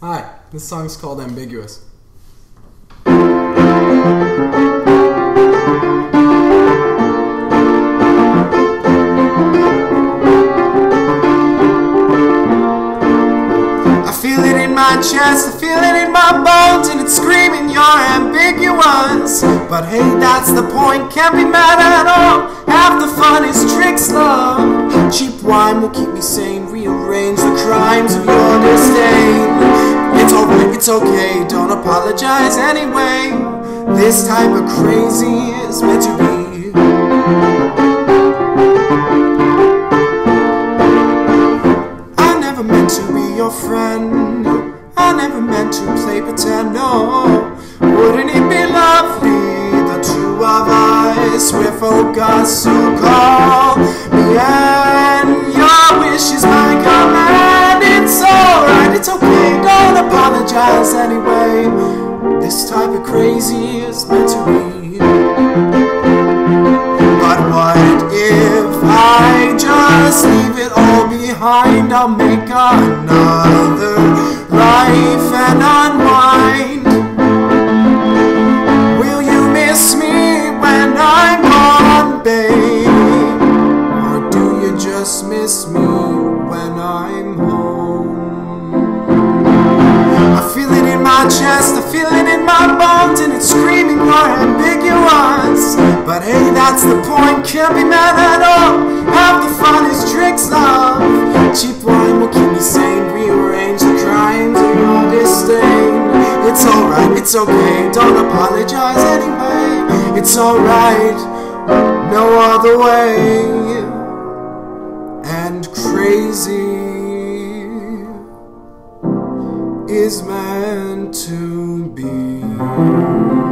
Hi, this song's called Ambiguous. I feel it in my chest, I feel it in my bones, and it's screaming you're ambiguous. But hey, that's the point, can't be mad at all. Half the fun is tricks, love. Cheap wine will keep me sane, rearrange the crimes of your it's okay, don't apologize anyway. This type of crazy is meant to be. I never meant to be your friend. I never meant to play pretend. No, wouldn't it be lovely, the two of us, with oh focus to apologize anyway. This type of crazy is meant to be. But what if I just leave it all behind? I'll make another life and unwind. Will you miss me when I'm gone, babe? Or do you just miss me when I'm my chest, I feel in my bones, and it's screaming you're ambiguous. But hey, that's the point, can't be mad at all. Have the fun tricks, love. Cheap wine will keep me sane, rearrange the crimes of your disdain. It's alright, it's okay, don't apologize anyway. It's alright, no other way. And crazy is meant to be.